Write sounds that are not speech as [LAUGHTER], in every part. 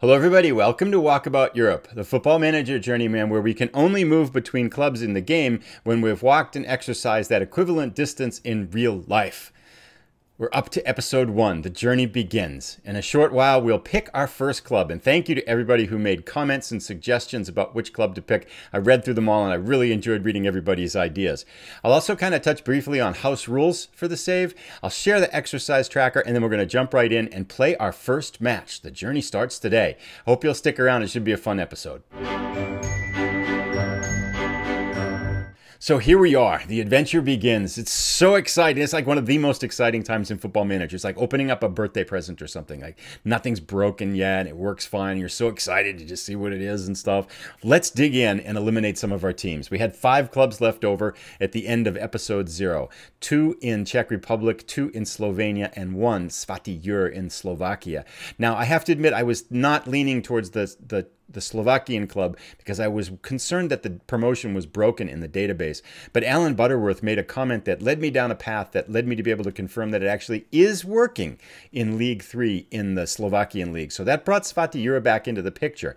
Hello, everybody. Welcome to Walkabout Europe, the football manager journeyman, where we can only move between clubs in the game when we've walked and exercised that equivalent distance in real life. We're up to episode one. The journey begins. In a short while, we'll pick our first club. And thank you to everybody who made comments and suggestions about which club to pick. I read through them all and I really enjoyed reading everybody's ideas. I'll also kind of touch briefly on house rules for the save. I'll share the exercise tracker and then we're going to jump right in and play our first match. The journey starts today. Hope you'll stick around. It should be a fun episode. So here we are. The adventure begins. It's so exciting. It's like one of the most exciting times in Football Manager. It's like opening up a birthday present or something. Like nothing's broken yet. It works fine. You're so excited to just see what it is and stuff. Let's dig in and eliminate some of our teams. We had five clubs left over at the end of episode zero. Two in Czech Republic, two in Slovenia, and one Svatý Jur in Slovakia. Now, I have to admit, I was not leaning towards the, the the Slovakian club because I was concerned that the promotion was broken in the database. But Alan Butterworth made a comment that led me down a path that led me to be able to confirm that it actually is working in League 3 in the Slovakian league. So that brought Svatý Jura back into the picture.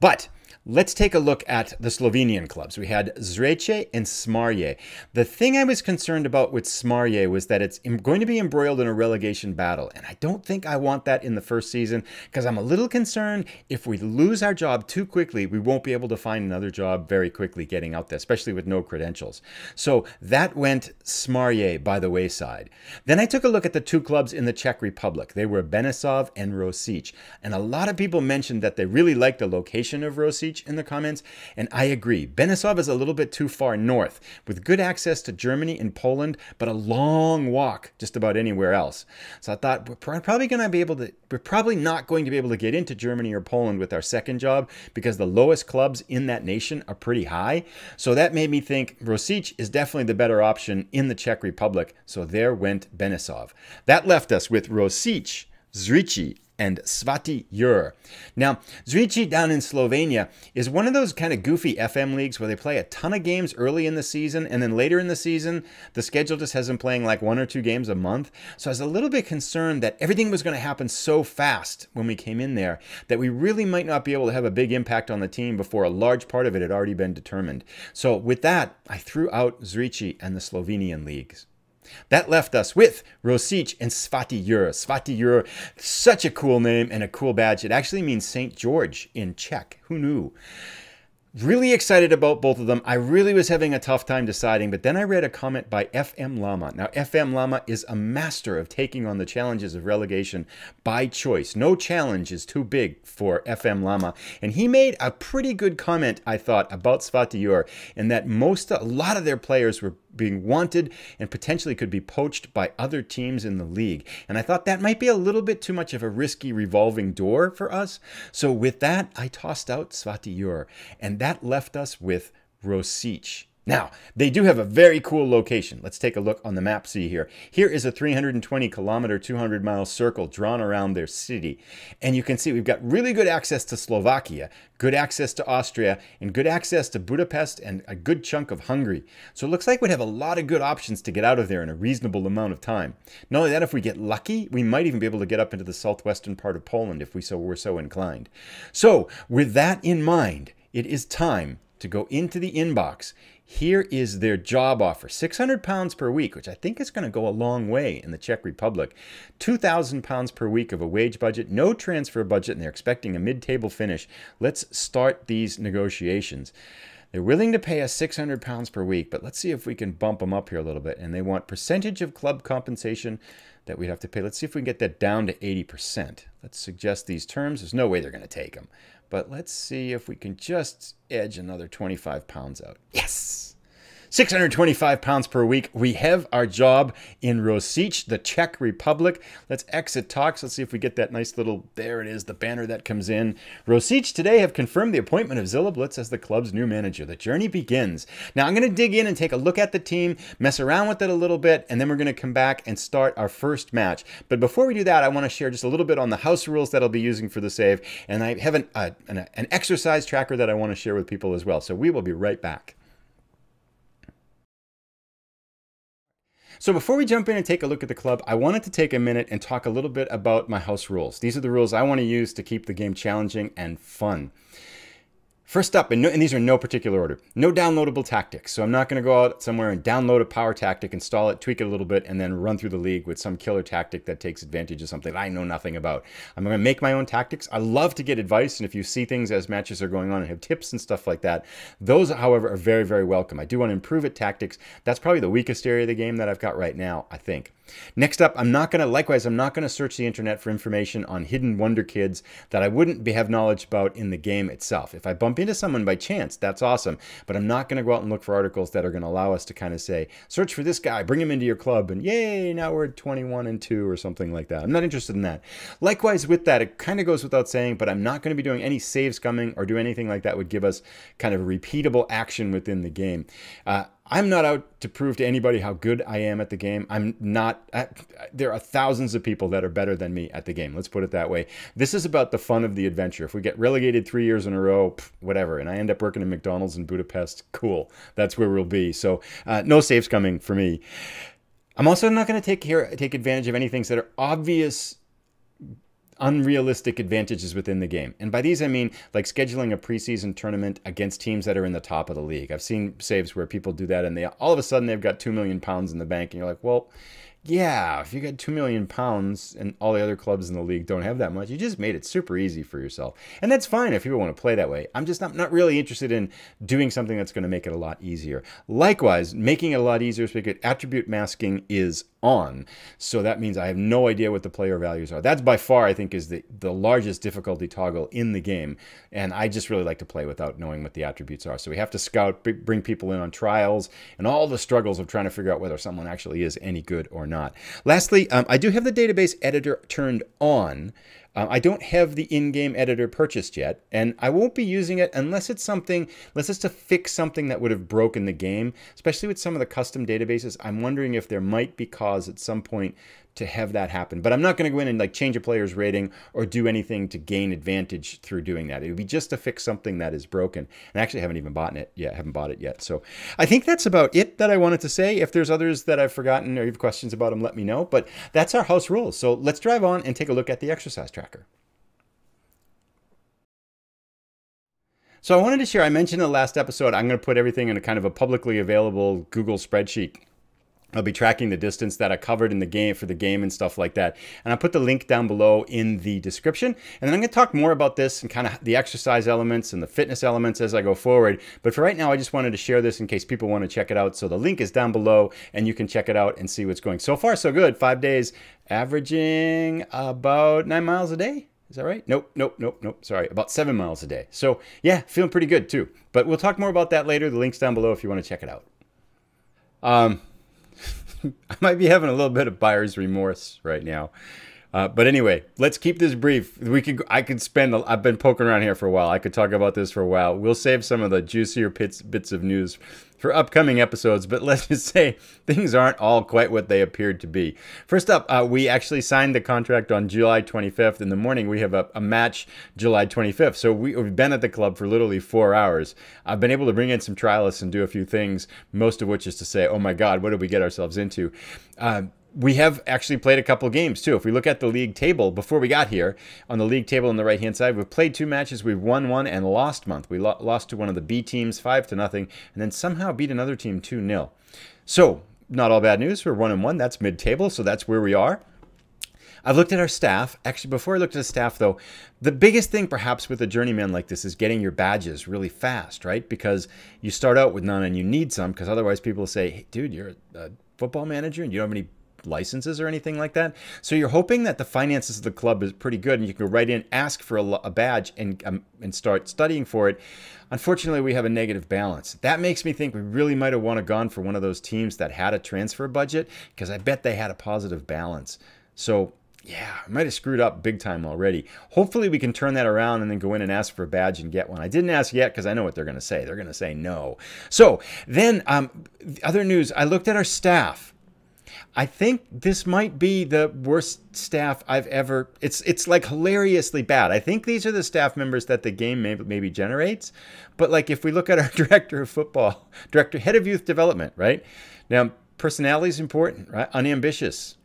But Let's take a look at the Slovenian clubs. We had Zreče and Smarje. The thing I was concerned about with Smarje was that it's going to be embroiled in a relegation battle. And I don't think I want that in the first season because I'm a little concerned if we lose our job too quickly, we won't be able to find another job very quickly getting out there, especially with no credentials. So that went Smarje by the wayside. Then I took a look at the two clubs in the Czech Republic. They were Benešov and Rosic. And a lot of people mentioned that they really liked the location of Rosic in the comments, and I agree. Benešov is a little bit too far north, with good access to Germany and Poland, but a long walk just about anywhere else. So I thought we're probably going to be able to, we're probably not going to be able to get into Germany or Poland with our second job because the lowest clubs in that nation are pretty high. So that made me think Rosic is definitely the better option in the Czech Republic. So there went Benešov. That left us with Rosic, Zreče, and Svatý Jur. Now, Zreče down in Slovenia is one of those kind of goofy FM leagues where they play a ton of games early in the season, and then later in the season, the schedule just has them playing like one or two games a month. So I was a little bit concerned that everything was going to happen so fast when we came in there that we really might not be able to have a big impact on the team before a large part of it had already been determined. So with that, I threw out Zreče and the Slovenian leagues. That left us with Rosic and. Svatý Jur, such a cool name and a cool badge. It actually means St. George in Czech. Who knew? Really excited about both of them. I really was having a tough time deciding, but then I read a comment by FM Lama. Now, FM Lama is a master of taking on the challenges of relegation by choice. No challenge is too big for FM Lama. And he made a pretty good comment, I thought, about Svatý Jur, in that most, a lot of their players were being wanted and potentially could be poached by other teams in the league. And I thought that might be a little bit too much of a risky revolving door for us. So with that, I tossed out Svatý Jur, and that left us with Rosic. Now, they do have a very cool location. Let's take a look on the map see here. Here is a 320 kilometer, 200 mile circle drawn around their city. And you can see we've got really good access to Slovakia, good access to Austria, and good access to Budapest and a good chunk of Hungary. So it looks like we'd have a lot of good options to get out of there in a reasonable amount of time. Not only that, if we get lucky, we might even be able to get up into the southwestern part of Poland if we so were so inclined. So with that in mind, it is time to go into the inbox here is their job offer 600 pounds per week, which I think is going to go a long way in the Czech Republic. 2,000 pounds per week of a wage budget, no transfer budget, and they're expecting a mid table finish. Let's start these negotiations. They're willing to pay us 600 pounds per week, but let's see if we can bump them up here a little bit. And they want percentage of club compensation that we'd have to pay. Let's see if we can get that down to 80%. Let's suggest these terms. There's no way they're going to take them. But let's see if we can just edge another 25 pounds out. Yes! 625 pounds per week. We have our job in Rosic, the Czech Republic. Let's exit talks. Let's see if we get that nice little, there it is, the banner that comes in. Rosic today have confirmed the appointment of Zilla Blitz as the club's new manager. The journey begins. Now I'm going to dig in and take a look at the team, mess around with it a little bit, and then we're going to come back and start our first match. But before we do that, I want to share just a little bit on the house rules that I'll be using for the save. And I have an, uh, an, an exercise tracker that I want to share with people as well. So we will be right back. So before we jump in and take a look at the club, I wanted to take a minute and talk a little bit about my house rules. These are the rules I want to use to keep the game challenging and fun. First up, and, no, and, these are in no particular order, no downloadable tactics. So I'm not going to go out somewhere and download a power tactic, install it, tweak it a little bit, and then run through the league with some killer tactic that takes advantage of something I know nothing about. I'm going to make my own tactics. I love to get advice, and if you see things as matches are going on and have tips and stuff like that, those, however, are very, very welcome. I do want to improve at tactics. That's probably the weakest area of the game that I've got right now, I think. Next up, I'm not going to, likewise, I'm not going to search the internet for information on hidden wonder kids that I wouldn't be, have knowledge about in the game itself. If I bump into someone by chance, that's awesome. But I'm not going to go out and look for articles that are going to allow us to kind of say, search for this guy, bring him into your club, and yay, now we're 21 and 2 or something like that. I'm not interested in that. Likewise, with that, it kind of goes without saying, but I'm not going to be doing any save scumming or do anything like that would give us kind of repeatable action within the game. Uh, I'm not out to prove to anybody how good I am at the game. I'm not, there are thousands of people that are better than me at the game. Let's put it that way. This is about the fun of the adventure. If we get relegated three years in a row, whatever, and I end up working in McDonald's in Budapest, cool. That's where we'll be. So uh, no save scumming for me. I'm also not going to take care, take advantage of any things that are obvious unrealistic advantages within the game. And by these, I mean like scheduling a preseason tournament against teams that are in the top of the league. I've seen saves where people do that and they all of a sudden they've got 2 million pounds in the bank and you're like, well, yeah, if you got two million pounds and all the other clubs in the league don't have that much, you just made it super easy for yourself. And that's fine if people want to play that way. I'm just not, not really interested in doing something that's going to make it a lot easier. Likewise, making it a lot easier so we attribute masking is on. So that means I have no idea what the player values are. That's by far, I think, is the, the largest difficulty toggle in the game. And I just really like to play without knowing what the attributes are. So we have to scout, bring people in on trials, and all the struggles of trying to figure out whether someone actually is any good or not. Lastly, um, I do have the database editor turned on. Um, I don't have the in-game editor purchased yet, and I won't be using it unless it's something, unless it's to fix something that would have broken the game, especially with some of the custom databases. I'm wondering if there might be cause at some point to have that happen. But I'm not going to go in and like change a player's rating or do anything to gain advantage through doing that. It would be just to fix something that is broken. And I actually haven't even bought it yet. Haven't bought it yet. So I think that's about it that I wanted to say. If there's others that I've forgotten or you have questions about them, let me know. But that's our house rules. So let's drive on and take a look at the exercise tracker. So I wanted to share, I mentioned in the last episode, I'm going to put everything in a kind of a publicly available Google spreadsheet I'll be tracking the distance that I covered in the game for the game and stuff like that. And I'll put the link down below in the description. And then I'm going to talk more about this and kind of the exercise elements and the fitness elements as I go forward. But for right now, I just wanted to share this in case people want to check it out. So the link is down below and you can check it out and see what's going. So far, so good. Five days, averaging about nine miles a day. Is that right? Nope, nope, nope, nope. Sorry, about seven miles a day. So yeah, feeling pretty good too. But we'll talk more about that later. The link's down below if you want to check it out. Um, [LAUGHS] I might be having a little bit of buyer's remorse right now. Uh, but anyway, let's keep this brief. We could, I could spend. I've been poking around here for a while. I could talk about this for a while. We'll save some of the juicier bits, bits of news for upcoming episodes. But [LAUGHS] let's just say things aren't all quite what they appeared to be. First up, uh, we actually signed the contract on July 25th. In the morning, we have a, a match July 25th. So we, have been at the club for literally four hours. I've been able to bring in some trialists and do a few things. Most of which is to say, oh my God, what did we get ourselves into? Uh, we have actually played a couple games too. If we look at the league table before we got here, on the league table on the right hand side, we've played two matches. We've won one and lost month. We lo lost to one of the B teams five to nothing, and then somehow beat another team two 0 So not all bad news. We're one and one. That's mid table, so that's where we are. I've looked at our staff. Actually, before I looked at the staff, though, the biggest thing perhaps with a journeyman like this is getting your badges really fast, right? Because you start out with none and you need some, because otherwise people say, hey, dude, you're a football manager and you don't have any licenses or anything like that. So you're hoping that the finances of the club is pretty good and you can go right in, ask for a, a badge, and, um, and start studying for it. Unfortunately, we have a negative balance. That makes me think we really might have want to gone for one of those teams that had a transfer budget because I bet they had a positive balance. So yeah, I might have screwed up big time already. Hopefully, we can turn that around and then go in and ask for a badge and get one. I didn't ask yet because I know what they're going to say. They're going to say no. So then, um, other news. I looked at our staff I think this might be the worst staff I've ever. It's it's like hilariously bad. I think these are the staff members that the game maybe, maybe generates. But like if we look at our [LAUGHS] director of football, director, head of youth development, right now personality is important, right? Unambitious.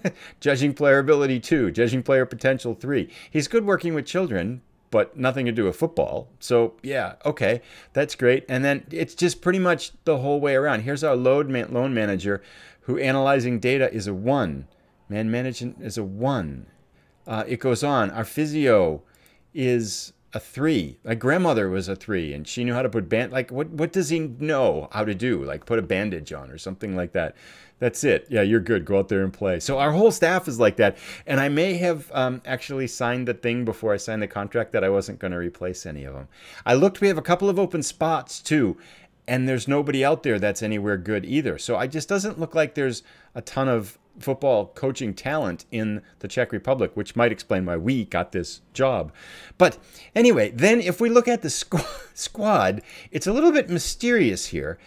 [LAUGHS] judging player ability two, judging player potential three. He's good working with children, but nothing to do with football. So yeah, okay, that's great. And then it's just pretty much the whole way around. Here's our load man- loan manager, who analyzing data is a one, man management is a one. Uh, it goes on. Our physio is a three. My grandmother was a three, and she knew how to put band. Like, what what does he know how to do? Like, put a bandage on or something like that. That's it. Yeah, you're good. Go out there and play. So our whole staff is like that. And I may have um, actually signed the thing before I signed the contract that I wasn't going to replace any of them. I looked. We have a couple of open spots too, and there's nobody out there that's anywhere good either. So I just doesn't look like there's a ton of football coaching talent in the Czech Republic, which might explain why we got this job. But anyway, then if we look at the [LAUGHS] squad, it's a little bit mysterious here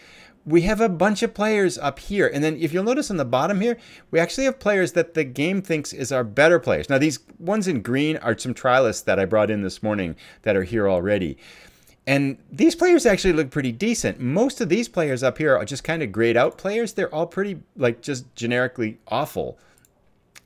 we have a bunch of players up here. And then if you'll notice on the bottom here, we actually have players that the game thinks is our better players. Now, these ones in green are some trialists that I brought in this morning that are here already. And these players actually look pretty decent. Most of these players up here are just kind of grayed out players. They're all pretty, like, just generically awful.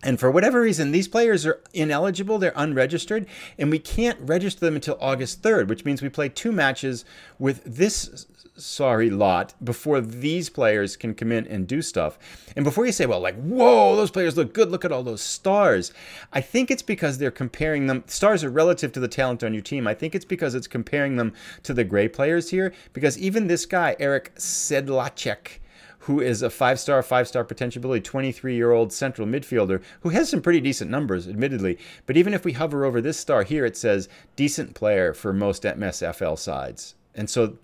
And for whatever reason, these players are ineligible, they're unregistered, and we can't register them until August 3rd, which means we play two matches with this sorry lot before these players can come in and do stuff. And before you say, well, like, whoa, those players look good, look at all those stars. I think it's because they're comparing them. Stars are relative to the talent on your team. I think it's because it's comparing them to the gray players here. Because even this guy, Eric Sedlacek, who is a five star, five star potential ability, 23 year old central midfielder who has some pretty decent numbers, admittedly. But even if we hover over this star here, it says decent player for most MSFL sides. And so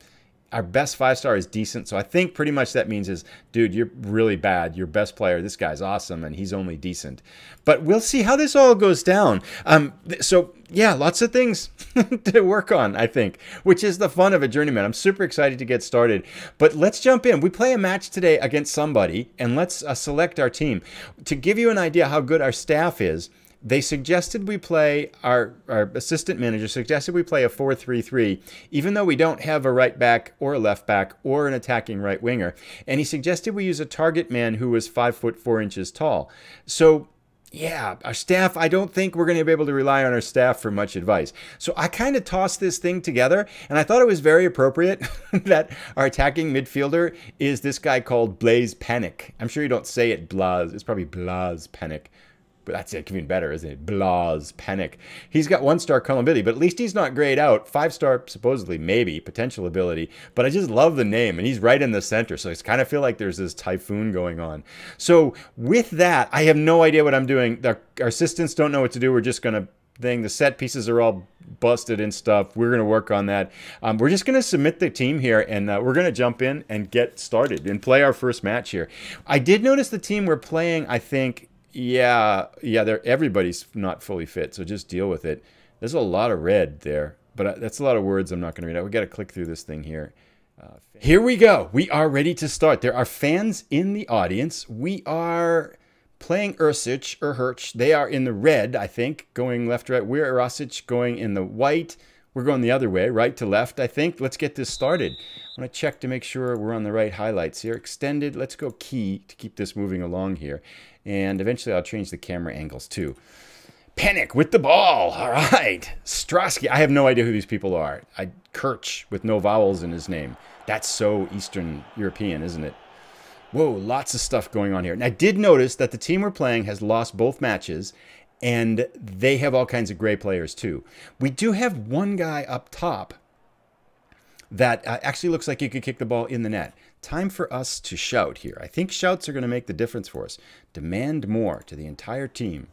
our best five star is decent. So I think pretty much that means is, dude, you're really bad. Your best player, this guy's awesome, and he's only decent. But we'll see how this all goes down. Um, so yeah, lots of things [LAUGHS] to work on, I think, which is the fun of a journeyman. I'm super excited to get started. But let's jump in. We play a match today against somebody, and let's uh, select our team. To give you an idea how good our staff is, they suggested we play our, our assistant manager suggested we play a 4-3-3 even though we don't have a right back or a left back or an attacking right winger and he suggested we use a target man who was five foot four inches tall so yeah, our staff, I don't think we're going to be able to rely on our staff for much advice. So I kind of tossed this thing together, and I thought it was very appropriate [LAUGHS] that our attacking midfielder is this guy called Blaze Panic. I'm sure you don't say it Blaz, it's probably Blaise Panic but that's even better, isn't it? Blaze, Panic. He's got one star column ability, but at least he's not grayed out. Five star, supposedly, maybe, potential ability. But I just love the name, and he's right in the center. So I kind of feel like there's this typhoon going on. So with that, I have no idea what I'm doing. Our, our assistants don't know what to do. We're just going to thing. The set pieces are all busted and stuff. We're going to work on that. Um, we're just going to submit the team here and uh, we're going to jump in and get started and play our first match here. I did notice the team we're playing, I think, yeah, yeah, they're, everybody's not fully fit, so just deal with it. There's a lot of red there, but that's a lot of words I'm not going to read out. we got to click through this thing here. Uh, here we go. We are ready to start. There are fans in the audience. We are playing Ursic or Hirsch. They are in the red, I think, going left to right. We're Ursic going in the white. We're going the other way, right to left, I think. Let's get this started. I want to check to make sure we're on the right highlights here. Extended, let's go key to keep this moving along here. And eventually I'll change the camera angles too. Panic with the ball. [LAUGHS] All right. Strosky. I have no idea who these people are. I Kirch with no vowels in his name. That's so Eastern European, isn't it? Whoa, lots of stuff going on here. And I did notice that the team we're playing has lost both matches, and they have all kinds of gray players too. We do have one guy up top that uh, actually looks like he could kick the ball in the net. Time for us to shout here. I think shouts are going to make the difference for us. Demand more to the entire team.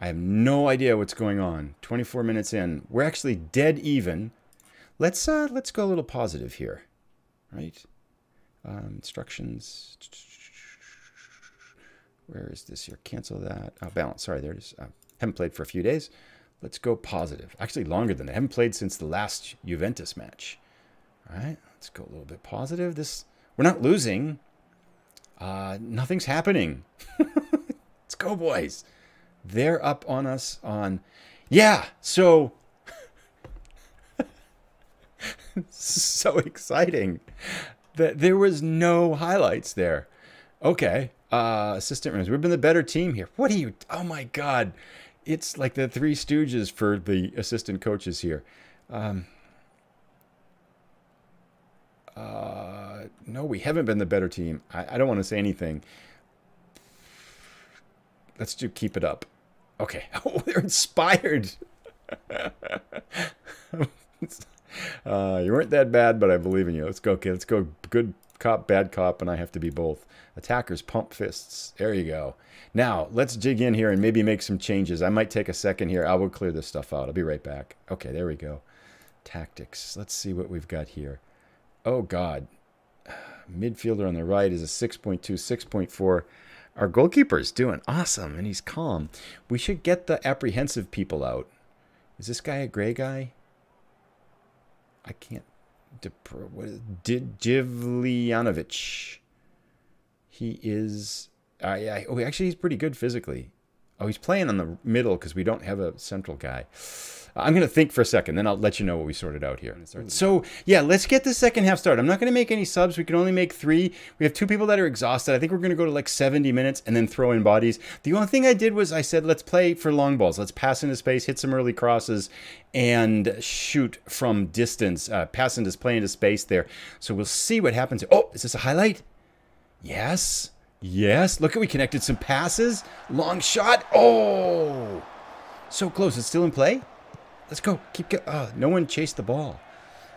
I have no idea what's going on. 24 minutes in. We're actually dead even. Let's uh, let's go a little positive here, right? Um, instructions. Where is this here? Cancel that. Oh, balance. Sorry, there it is. Uh, haven't played for a few days. Let's go positive. Actually, longer than that. I haven't played since the last Juventus match. All right, let's go a little bit positive. This we're not losing. Uh, nothing's happening. [LAUGHS] let's go, boys. They're up on us on, yeah. So, [LAUGHS] so exciting that there was no highlights there. Okay. Uh, assistant rooms. We've been the better team here. What are you? Oh my God. It's like the Three Stooges for the assistant coaches here. Um, uh, no, we haven't been the better team. I, I don't want to say anything. Let's do keep it up. Okay. [LAUGHS] Oh, they're inspired. [LAUGHS] uh, you weren't that bad, but I believe in you. Let's go. Okay, let's go. Good cop, bad cop, and I have to be both. Attackers pump fists. There you go. Now, let's dig in here and maybe make some changes. I might take a second here. I will clear this stuff out. I'll be right back. Okay, there we go. Tactics. Let's see what we've got here. Oh, God. Midfielder on the right is a 6.2, 6.4. Our goalkeeper is doing awesome, and he's calm. We should get the apprehensive people out. Is this guy a gray guy? I can't. What is Divlianovich. He is. Yeah, oh, actually, he's pretty good physically. Oh, he's playing on the middle because we don't have a central guy. I'm going to think for a second, then I'll let you know what we sorted out here. So, yeah, let's get the second half started. I'm not going to make any subs. We can only make three. We have two people that are exhausted. I think we're going to go to like 70 minutes and then throw in bodies. The only thing I did was I said, let's play for long balls. Let's pass into space, hit some early crosses, and shoot from distance. Uh, pass into play into space there. So we'll see what happens. Oh, is this a highlight? Yes. Yes. Look at we connected some passes. Long shot. Oh. So close. It's still in play? Let's go. Keep. Oh, no one chased the ball.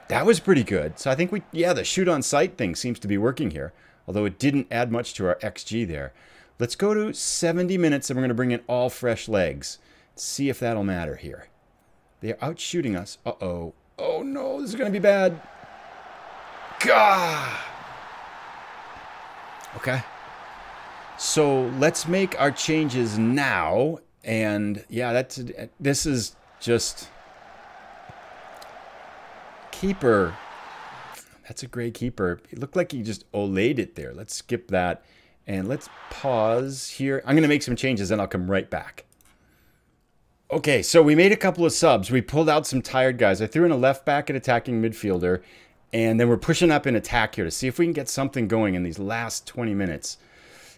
That was pretty good. So I think we, yeah, the shoot on sight thing seems to be working here, although it didn't add much to our XG there. Let's go to 70 minutes and we're going to bring in all fresh legs. See if that'll matter here. They're out shooting us. Uh-oh. Oh no, this is going to be bad. Gah! Okay. So let's make our changes now. And yeah, that's this is just keeper. That's a great keeper. It looked like he just olayed it there. Let's skip that. And let's pause here. I'm going to make some changes and I'll come right back. Okay, so we made a couple of subs. We pulled out some tired guys. I threw in a left back and attacking midfielder. And then we're pushing up in attack here to see if we can get something going in these last 20 minutes.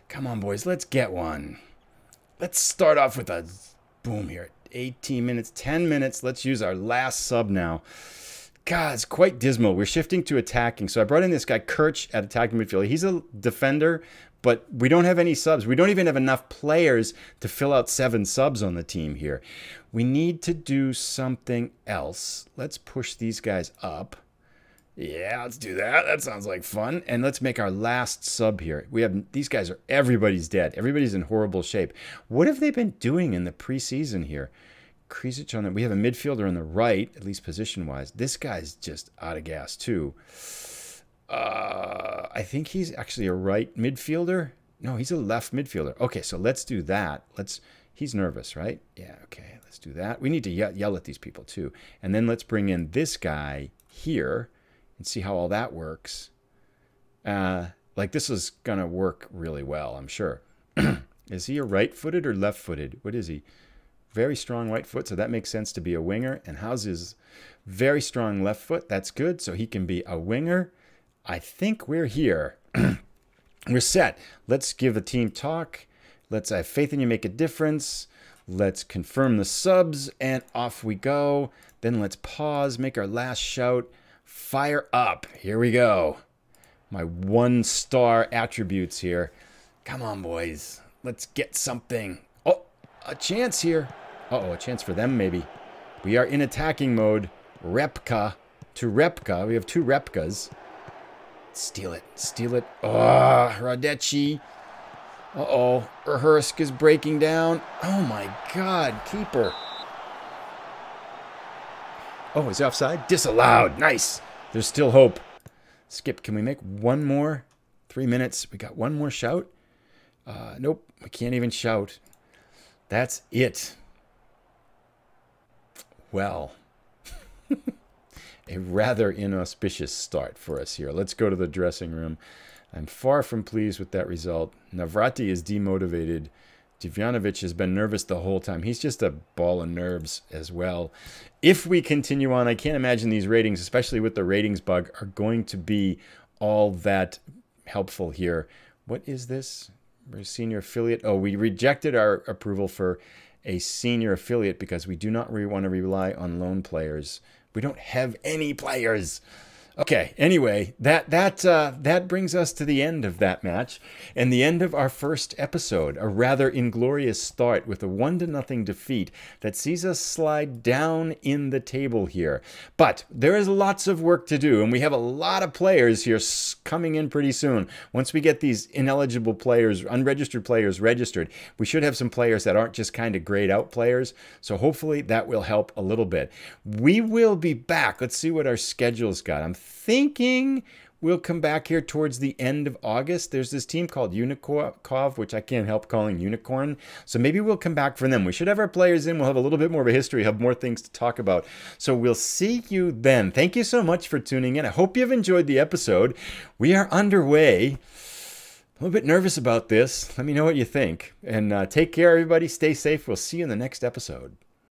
Come on, boys. Let's get one. Let's start off with a boom here. 18 minutes, 10 minutes. Let's use our last sub now. God, it's quite dismal. We're shifting to attacking. So I brought in this guy, Kirch, at attacking midfield. He's a defender, but we don't have any subs. We don't even have enough players to fill out seven subs on the team here. We need to do something else. Let's push these guys up. Yeah, let's do that. That sounds like fun. And let's make our last sub here. We have these guys are everybody's dead. Everybody's in horrible shape. What have they been doing in the preseason here? Krisic on the, we have a midfielder on the right, at least position wise. This guy's just out of gas too. Uh, I think he's actually a right midfielder. No, he's a left midfielder. Okay, so let's do that. Let's. He's nervous, right? Yeah. Okay, let's do that. We need to ye yell at these people too, and then let's bring in this guy here and see how all that works. Uh, like this is gonna work really well, I'm sure. [CLEARS THROAT] is he a right-footed or left-footed? What is he? very strong right foot, so that makes sense to be a winger. And how's his very strong left foot? That's good, so he can be a winger. I think we're here. [CLEARS THROAT] we're set. Let's give the team talk. Let's have faith in you make a difference. Let's confirm the subs, and off we go. Then let's pause, make our last shout. Fire up. Here we go. My one star attributes here. Come on, boys. Let's get something. Oh, a chance here. Uh-oh, a chance for them maybe. We are in attacking mode. Repka to Repka. We have two Repkas. Steal it. Steal it. Oh, Radechi. Uh-oh. Erhursk is breaking down. Oh, my God. Keeper. Oh, is he offside? Disallowed. Nice. There's still hope. Skip, can we make one more? Three minutes. We got one more shout? Uh, nope. We can't even shout. That's it well. [LAUGHS] a rather inauspicious start for us here. Let's go to the dressing room. I'm far from pleased with that result. Navrati is demotivated. Divjanovic has been nervous the whole time. He's just a ball of nerves as well. If we continue on, I can't imagine these ratings, especially with the ratings bug, are going to be all that helpful here. what is this? We're a senior affiliate. Oh, we rejected our approval for a senior affiliate because we do not really want to rely on loan players. We don't have any players. Okay. Anyway, that that uh, that brings us to the end of that match and the end of our first episode. A rather inglorious start with a one to nothing defeat that sees us slide down in the table here. But there is lots of work to do, and we have a lot of players here coming in pretty soon. Once we get these ineligible players, unregistered players registered, we should have some players that aren't just kind of grayed out players. So hopefully that will help a little bit. We will be back. Let's see what our schedule's got. I'm thinking we'll come back here towards the end of August. There's this team called Unikov, which I can't help calling Unicorn. So maybe we'll come back for them. We should have our players in. We'll have a little bit more of a history, have more things to talk about. So we'll see you then. Thank you so much for tuning in. I hope you've enjoyed the episode. We are underway. A little bit nervous about this. Let me know what you think. And uh, take care, everybody. Stay safe. We'll see you in the next episode.